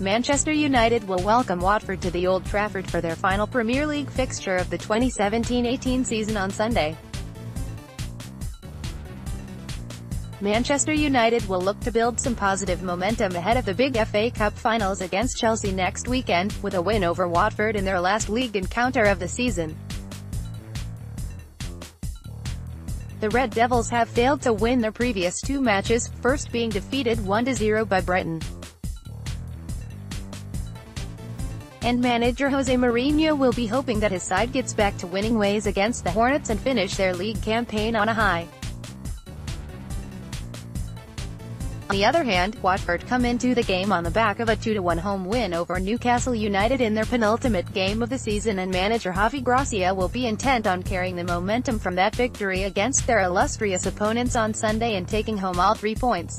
Manchester United will welcome Watford to the Old Trafford for their final Premier League fixture of the 2017-18 season on Sunday. Manchester United will look to build some positive momentum ahead of the big FA Cup finals against Chelsea next weekend, with a win over Watford in their last league encounter of the season. The Red Devils have failed to win their previous two matches, first being defeated 1-0 by Brighton. And manager Jose Mourinho will be hoping that his side gets back to winning ways against the Hornets and finish their league campaign on a high. On the other hand, Watford come into the game on the back of a 2-1 home win over Newcastle United in their penultimate game of the season and manager Javi Gracia will be intent on carrying the momentum from that victory against their illustrious opponents on Sunday and taking home all three points.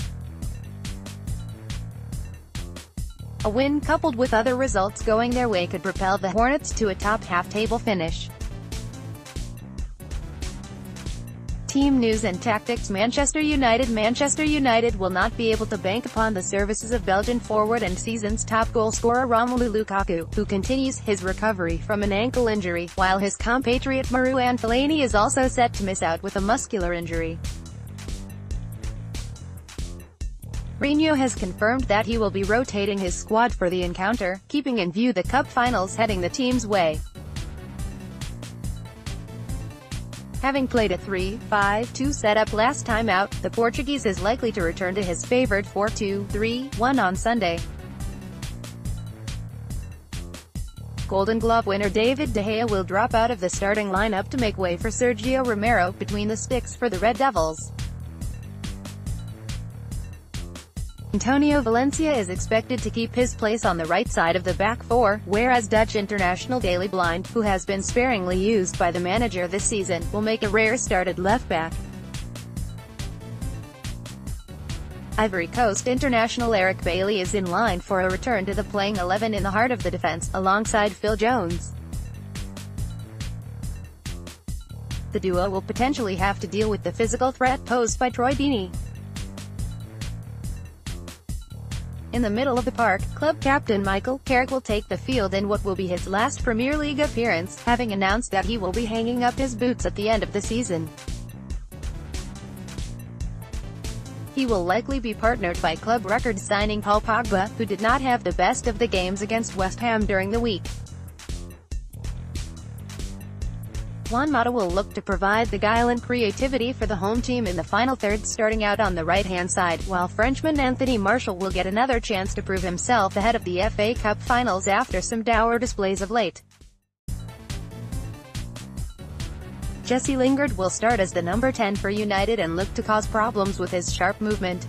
A win coupled with other results going their way could propel the Hornets to a top half-table finish. Team news and tactics Manchester United Manchester United will not be able to bank upon the services of Belgian forward and season's top goal scorer Romelu Lukaku, who continues his recovery from an ankle injury, while his compatriot Marouane Fellaini is also set to miss out with a muscular injury. Mourinho has confirmed that he will be rotating his squad for the encounter, keeping in view the cup finals heading the team's way. Having played a 3-5-2 setup last time out, the Portuguese is likely to return to his favored 4-2-3-1 on Sunday. Golden Glove winner David De Gea will drop out of the starting lineup to make way for Sergio Romero between the sticks for the Red Devils. Antonio Valencia is expected to keep his place on the right side of the back four, whereas Dutch international Daley Blind, who has been sparingly used by the manager this season, will make a rare start at left back. Ivory Coast international Eric Bailly is in line for a return to the playing 11 in the heart of the defense, alongside Phil Jones. The duo will potentially have to deal with the physical threat posed by Troy Deeney. In the middle of the park, club captain Michael Carrick will take the field in what will be his last Premier League appearance, having announced that he will be hanging up his boots at the end of the season. He will likely be partnered by club record signing Paul Pogba, who did not have the best of the games against West Ham during the week. Juan Mata will look to provide the guile and creativity for the home team in the final third starting out on the right-hand side, while Frenchman Anthony Martial will get another chance to prove himself ahead of the FA Cup finals after some dour displays of late. Jesse Lingard will start as the number 10 for United and look to cause problems with his sharp movement.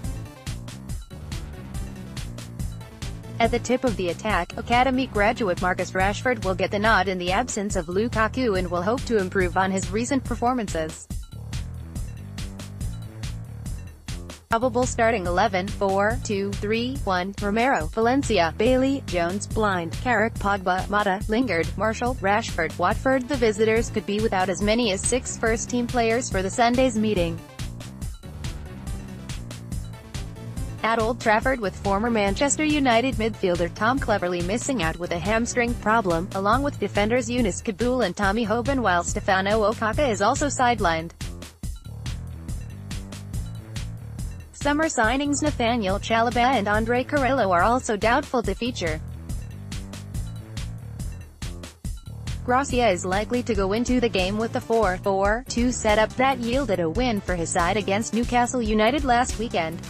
At the tip of the attack, Academy graduate Marcus Rashford will get the nod in the absence of Lukaku and will hope to improve on his recent performances. Probable starting 11, 4, 2, 3, 1, Romero, Valencia, Bailly, Jones, Blind, Carrick, Pogba, Mata, Lingard, Martial, Rashford, Watford The visitors could be without as many as six first-team players for the Sunday's meeting. At Old Trafford with former Manchester United midfielder Tom Cleverley missing out with a hamstring problem, along with defenders Younes Kaboul and Tommy Hoban while Stefano Okaka is also sidelined. Summer signings Nathaniel Chalobah and Andre Carrillo are also doubtful to feature. Gracia is likely to go into the game with the 4-4-2 setup that yielded a win for his side against Newcastle United last weekend.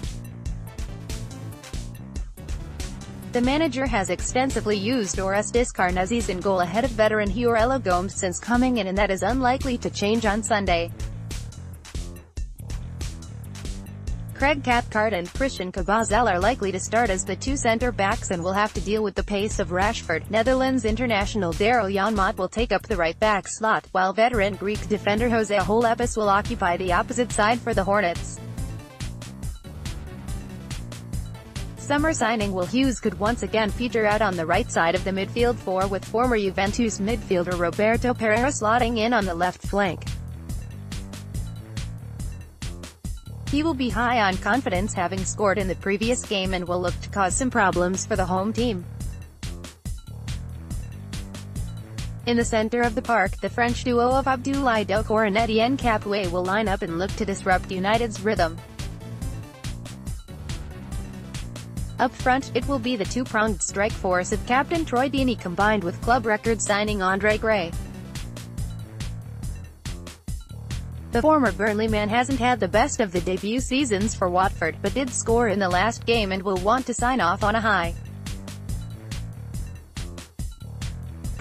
The manager has extensively used Orestes Karnezis in goal ahead of veteran Heurelho Gomes since coming in and that is unlikely to change on Sunday. Craig Cathcart and Christian Kabasele are likely to start as the two centre-backs and will have to deal with the pace of Rashford. Netherlands international Daryl Janmaat will take up the right-back slot, while veteran Greek defender Jose Holebas will occupy the opposite side for the Hornets. Summer signing Will Hughes could once again feature out on the right side of the midfield four with former Juventus midfielder Roberto Pereyra slotting in on the left flank. He will be high on confidence having scored in the previous game and will look to cause some problems for the home team. In the center of the park, the French duo of Abdoulaye Doucouré and Capoue will line up and look to disrupt United's rhythm. Up front, it will be the two-pronged strike force of captain Troy Deeney combined with club record signing Andre Gray. The former Burnley man hasn't had the best of the debut seasons for Watford, but did score in the last game and will want to sign off on a high.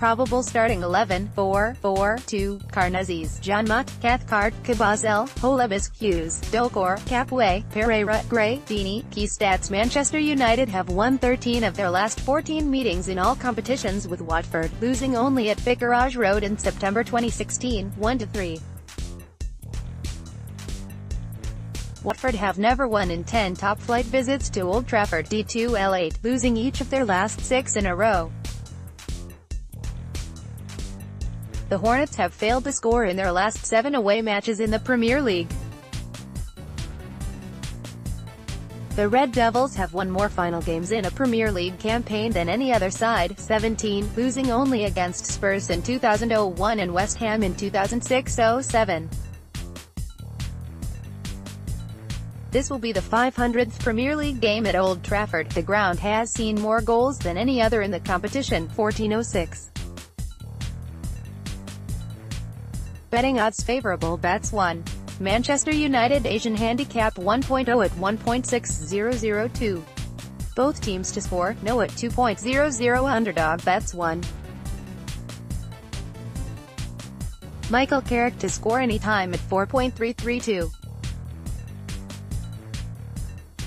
Probable starting 11, 4, 4, 2, Karnezis, Janmaat, Cathcart, Kabasele, Holebas, Hughes, Doucouré, Capoue, Pereyra, Gray, Deeney. Key stats Manchester United have won 13 of their last 14 meetings in all competitions with Watford, losing only at Vicarage Road in September 2016, 1-3. Watford have never won in 10 top-flight visits to Old Trafford D2L8, losing each of their last six in a row. The Hornets have failed to score in their last seven away matches in the Premier League. The Red Devils have won more final games in a Premier League campaign than any other side, 17, losing only against Spurs in 2001 and West Ham in 2006-07. This will be the 500th Premier League game at Old Trafford. The ground has seen more goals than any other in the competition, 1406. Betting odds favorable bets 1. Manchester United Asian Handicap 1.0 at 1.6002. Both teams to score, no at 2.00 underdog bets 1. Michael Carrick to score anytime at 4.332.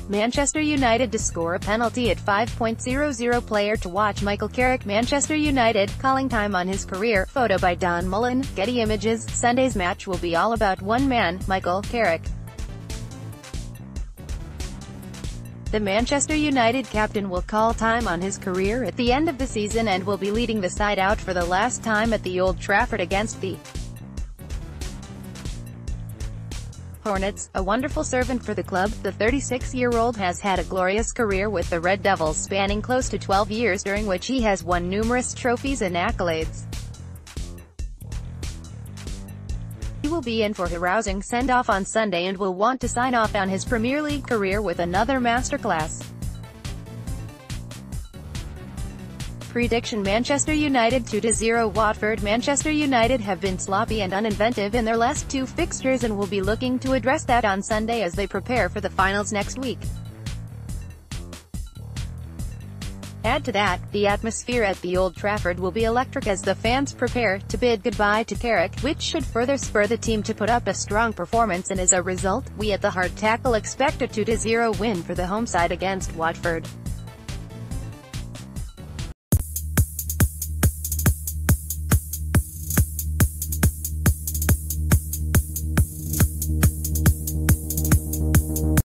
Manchester United to score a penalty at 5.00 player to watch Michael Carrick. Manchester United, calling time on his career, photo by Dan Mullan, Getty Images, Sunday's match will be all about one man, Michael Carrick. The Manchester United captain will call time on his career at the end of the season and will be leading the side out for the last time at the Old Trafford against the Hornets, a wonderful servant for the club, the 36-year-old has had a glorious career with the Red Devils spanning close to 12 years during which he has won numerous trophies and accolades. He will be in for a rousing send-off on Sunday and will want to sign off on his Premier League career with another masterclass. Prediction Manchester United 2-0 Watford Manchester United have been sloppy and uninventive in their last two fixtures and will be looking to address that on Sunday as they prepare for the finals next week. Add to that, the atmosphere at the Old Trafford will be electric as the fans prepare to bid goodbye to Carrick, which should further spur the team to put up a strong performance and as a result, we at the Hard Tackle expect a 2-0 win for the home side against Watford.